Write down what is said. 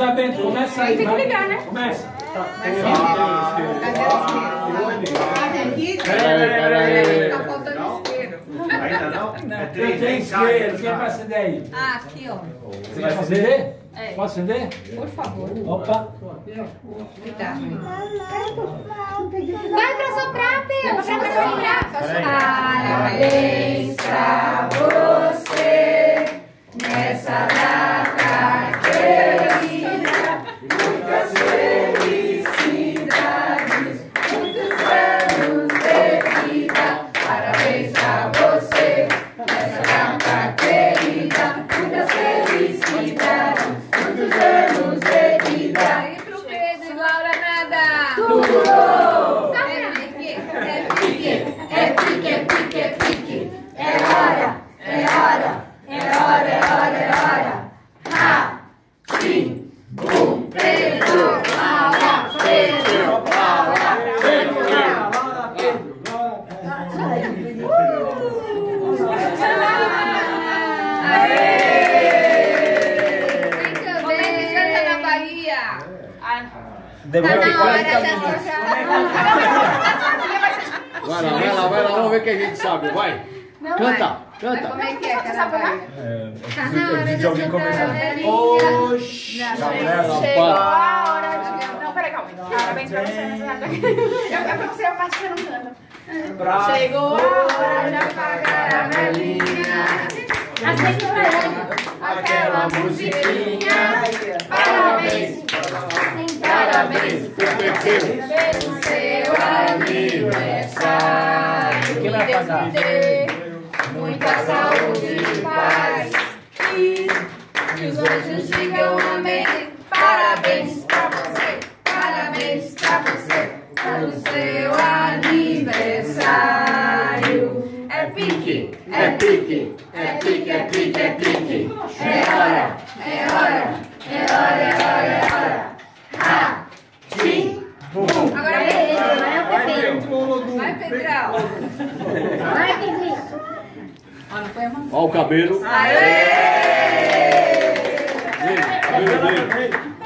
Tá bem, começa aí. Tem que ligar, né? Começa. Peraí, peraí. Tá faltando isqueiro. Ainda não? É Eu três, tenho hein? isqueiro, quem vai acender aí? Ah, aqui, ó. Você vai acender? É. Posso acender? Por favor. Opa. Cuidado. Vai pra soprar, Pedro. Vai pra soprar. Parabéns Aê! Demora Tá na 40 hora minutos. Vai lá, vai lá, vai lá, vamos ver o que a gente sabe, vai. Canta, Como canta. é que é? Tá na Bahia? Tá na hora de alguém começar. Oxi. Chegou a hora de... Não, peraí, calma. Parabéns pra você nessa data. Eu é pra você a parte que você não canta. Chegou a hora de apagar a velhinha. Ele. Aquela musiquinha. Parabéns. Pelo seu aniversário. Que vai dê Muita saúde e paz. E que os anjos digam amém. Parabéns pra você. Parabéns pra você. Pelo seu aniversário. É pique. É pique, é pique, é pique, é pique. É hora, é hora, é hora, é hora, é hora. Ha, tim, bum. Agora é ele, agora é o Pepe. Vai, Pedrão. Vai, Pedrinho. Ó, não põe a mão. Ó o cabelo. Aê! Vem, vem, vem.